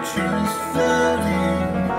nature's fading.